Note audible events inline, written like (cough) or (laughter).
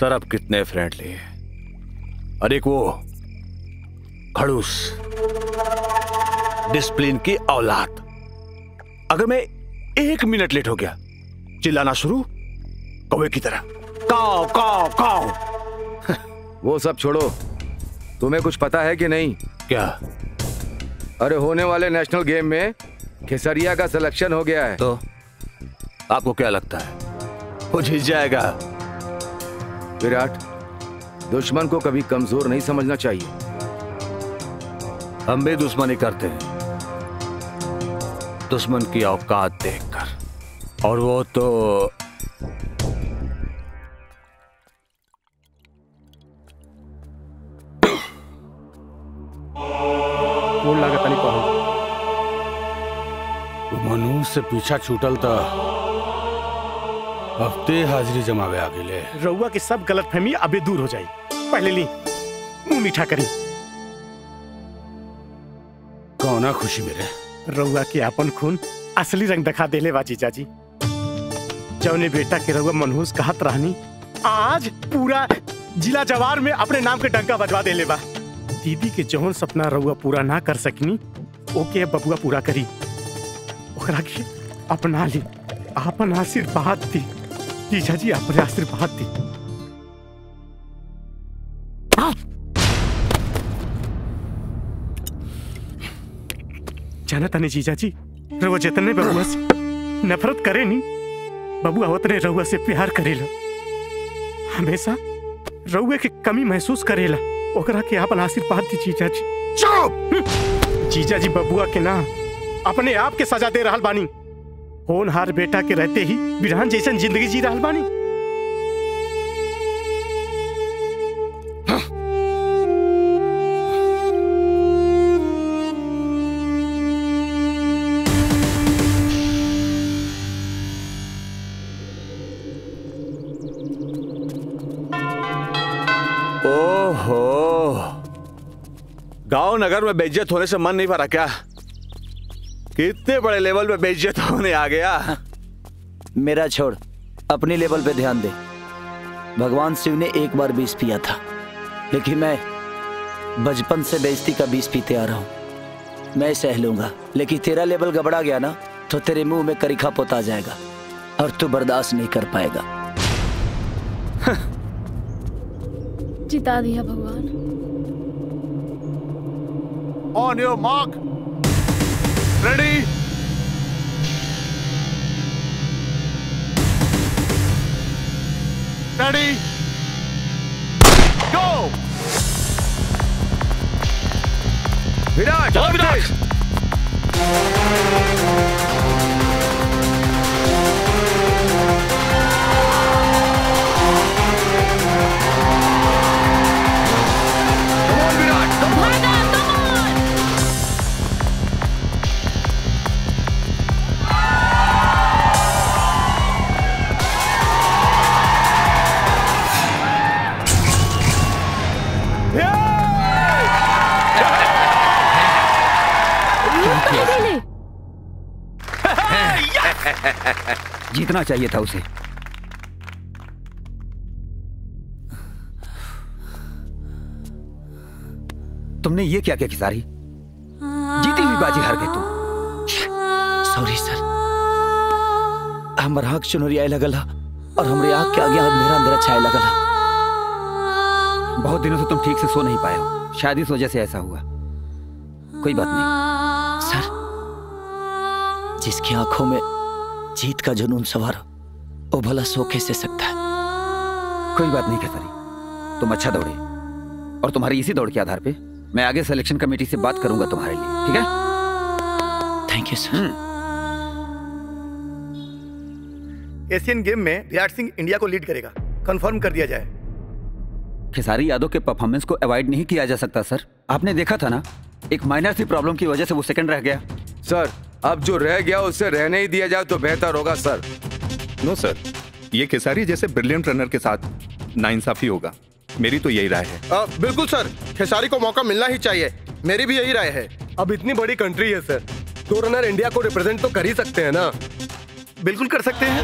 Sir अब कितने friendly है? और एक वो खड़ूस डिसिप्लिन की औलाद। अगर मैं एक मिनट लेट हो गया चिल्लाना शुरू? कौवे की तरह। काव काव काव (laughs) वो सब छोड़ो। तुम्हें कुछ पता है कि नहीं? क्या? अरे होने वाले नेशनल गेम में खेसरिया का सिलेक्शन हो गया है। तो आपको क्या लगता है? वो जीत जाएगा। विराट दुश्मन को कभी कमज़ोर नहीं समझना चाहिए। हम भी दुश्मनी करते हैं। दुश्मन की औकात देखकर। और वो तो नहीं पहुँच मनु से पीछा छूटल था हफ़्ते हाजिरी जमावे आ गेले रउआ की सब गलत फहमी अबे दूर हो जाई। पहले ली। मुँह मीठा करी। कौना खुशी मेरे? रउआ के अपन खून असली रंग दिखा देले बा जीजाजी। जौने बेटा के रउआ मनहूस कहत रहनी आज पूरा जिला जवार में अपने नाम के डंका बजवा देले बा। दीदी के जौन सपना रउआ पूरा ना कर सकनी ओके बबुआ पूरा करी। ओकरा के अपना ली। आपन आशीर्वाद दी। जीजाजी अपने आशीर्वाद दी। जाना तने जीजाजी रउआ जितने बबुआ से नफरत करे नी। बबुआ उतने रउआ से प्यार करेला। हमेशा रउए के कमी महसूस करेला। ओकरा के आपन आशीर्वाद दी जीजा जीजाजी चुप जीजाजी बबुआ के ना अपने आप के सजा दे रहा बानी। होनहार बेटा के रहते ही बिरहान जैसन ज़िंदगी जी रहल बानी। ओहो। गाँव नगर में बेइज्जत होने से मन नहीं भरा क्या? कितने बड़े लेवल पे बेइज्जत होने आ गया। मेरा छोड़ अपनी लेवल पे ध्यान दे। भगवान शिव ने एक बार बीस पिया था लेकिन मैं बचपन से बेइज्जती का बीस पीते आ रहा हूँ। मैं सह लूँगा लेकिन तेरा लेवल गबड़ा गया ना तो तेरे मुँह में करीखा पोता जाएगा और तू बर्दाश्त नहीं कर पाएगा। (laughs) जिता दिया भगवान। On your mark Ready? Ready? Go! Virat! Go, go Virat Virat जीतना चाहिए था उसे। तुमने ये क्या किया खिसारी? जीती हुई बाजी हार गई तू सॉरी सर हमर आँख चुनरिया लगल और हमरे आँख के आगे अंधेरा अंधेरा छाए लगल बहुत दिनों से तुम ठीक से सो नहीं पाए हो। शायद इस वजह से ऐसा हुआ। कोई बात नहीं। जिसकी आँखों में जीत का जुनून सवार वो भला सो कैसे सकता है। कोई बात नहीं खेसारी। तुम अच्छा दौड़े। और तुम्हारी इसी दौड़ के आधार पे मैं आगे सिलेक्शन कमेटी से बात करूँगा तुम्हारे लिए ठीक है? Thank you sir Asian game में विराट सिंह इंडिया को लीड करेगा। कंफर्म कर दिया जाए। खेसारी यादव के परफॉर्मेंस को अवॉइड नहीं किया जा सकता सर आपने देखा था ना? एक माइनर सी प्रॉब्लम की वजह से वो सेकंड रह गया। सर अब जो रह गया उसे रहने ही दिया जाए तो बेहतर होगा सर। नो सर ये खेसारी जैसे ब्रिलियंट रनर के साथ नाइंसाफी होगा। मेरी तो यही राय है। आ, बिल्कुल सर। खेसारी को मौका मिलना ही चाहिए। मेरी भी यही राय है। अब इतनी बड़ी कंट्री है सर दो रनर इंडिया को रिप्रेजेंट तो कर ही सकते हैं ना। बिल्कुल कर सकते हैं।